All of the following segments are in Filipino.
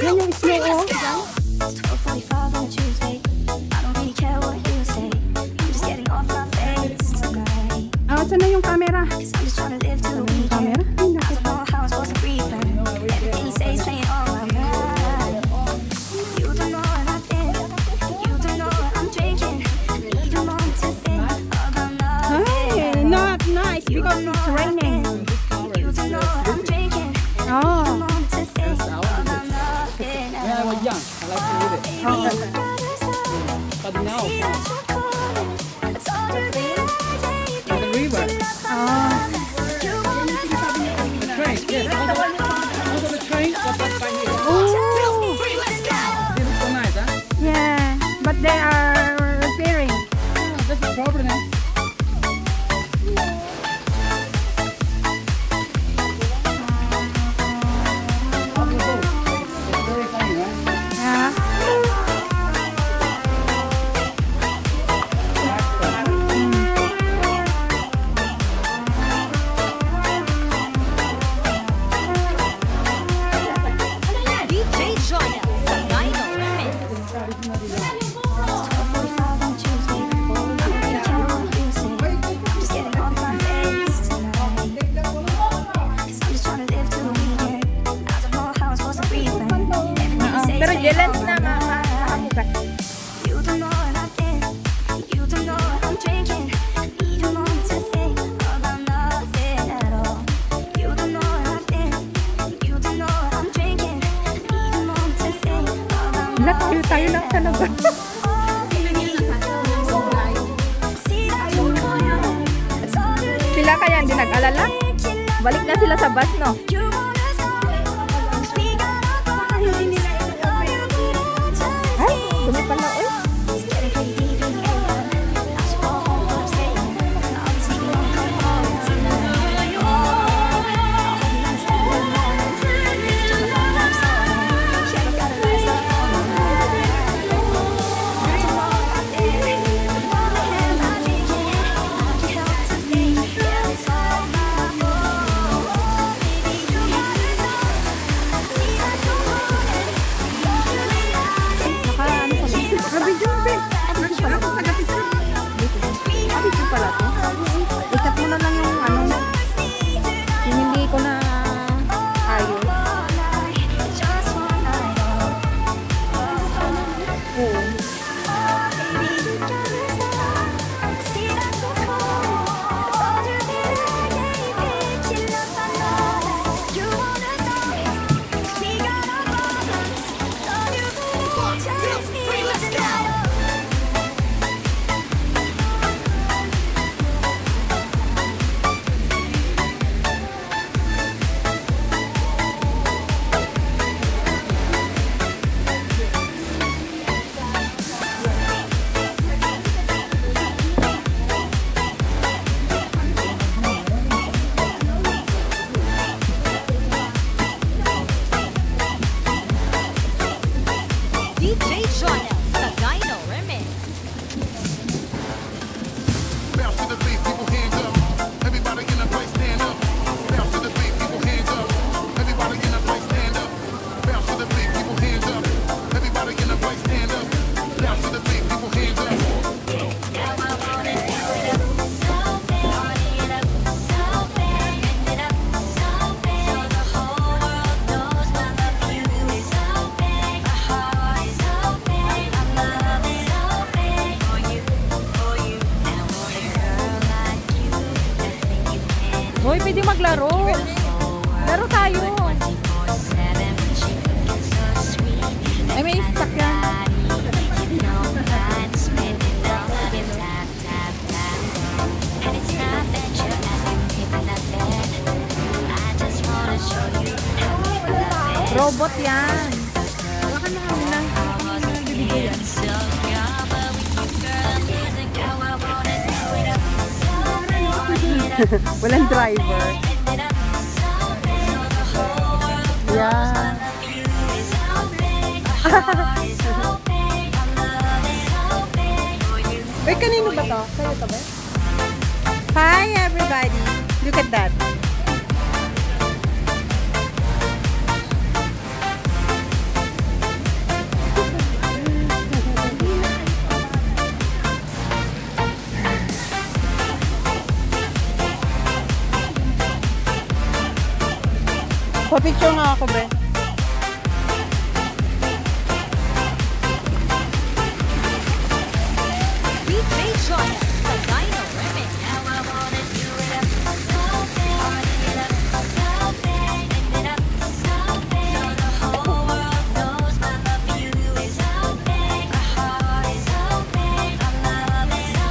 Oh, yeah, three, 12:45 on Tuesday. I don't really care what you say. I'm just getting off my face. It's okay. Awasan camera. I'm just trying to live to the சாப்பிடுங்க Nagtayo tayo ng kanagot. sila kaya hindi nag-alala? Balik na sila sa bus, no? Robot yan. Hawakan mo kanina. Hawakan mo kanina. Bibigay yan. Walang driver. Yeah. Wait, kanino ba to? Sa'yo to ba? Hi, everybody. Look at that. Pa-picture nga ako, be.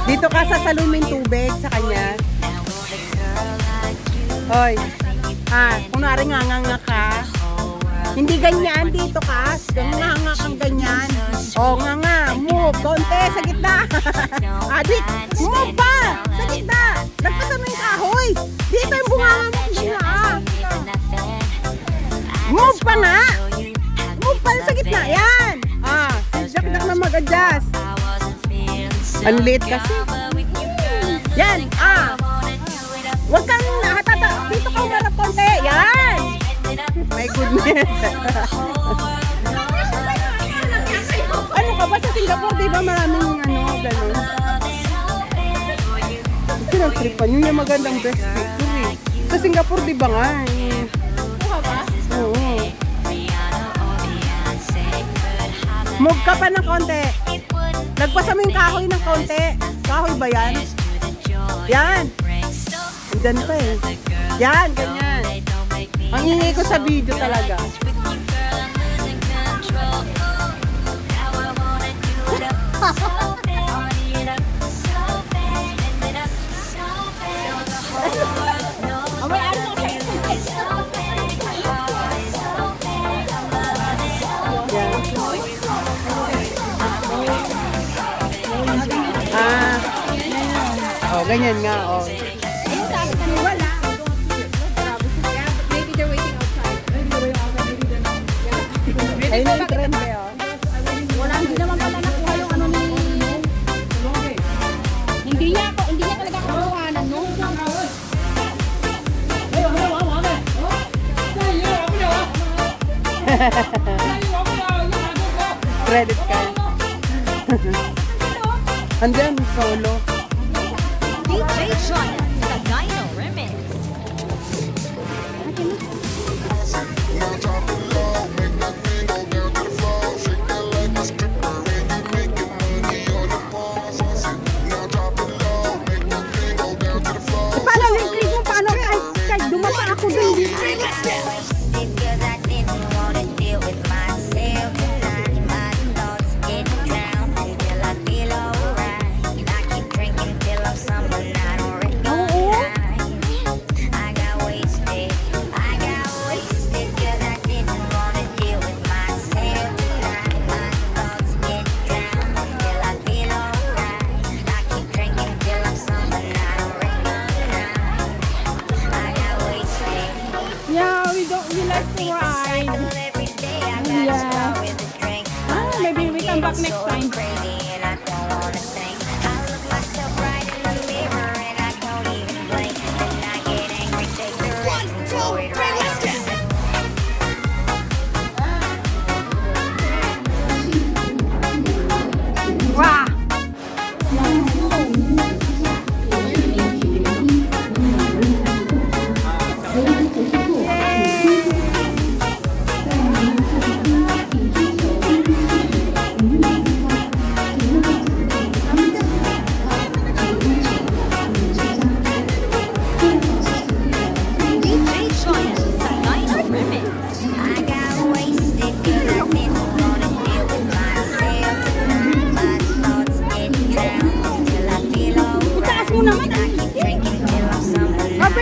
Dito ka sa saluming tubig sa kanya. Hoy. Ah, kunwari nga nga nga ka. Hindi ganyan dito ka. Nga nga kang ganyan. O nga nga. Move. Konti sa gitna. Adik. Move pa. Sa gitna. Nagpasa mo yung kahoy. Dito yung bunganga mo. Ah. Move pa nga. Move pa sa gitna. Yan. Ah. Jack na mag-adjust. Ang late kasi. Yan. Ah. Huwag ka umarap konti. Yan. My goodness. ano ka ba sa Singapore? Di ba maraming ano, ganun? Pinagtripan yun yung magandang best picture eh. Sa Singapore, di ba nga? Eh. Oo. Move ka pa ng konti. Nagpasa mo yung kahoy ng konti. Kahoy ba yan? Yan. Andyan pa eh. Yan, ganyan. Ang ingay ko sa video talaga. Ah. Oh, ganyan nga, oh. Credit card. Andyan, solo. DJ Jonas,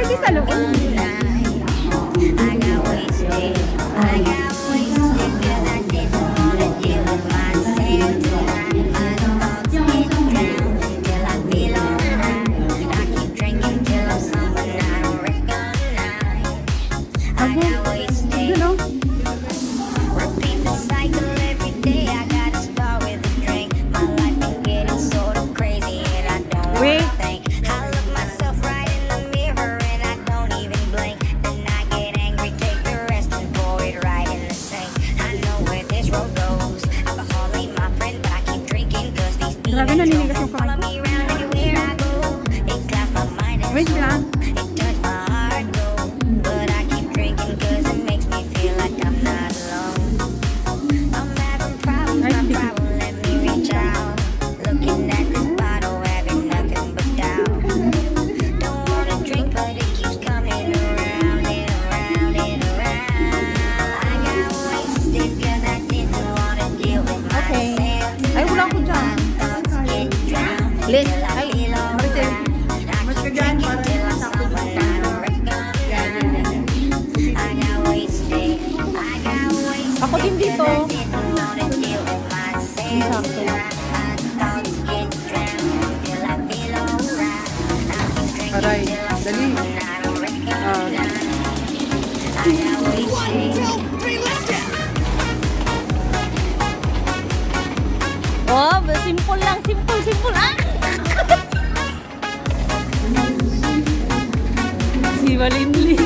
¿Qué es Ako din dito. Aray, dali. Ah, Oh, simple lang, simple, simple. Ah! si Malinlin.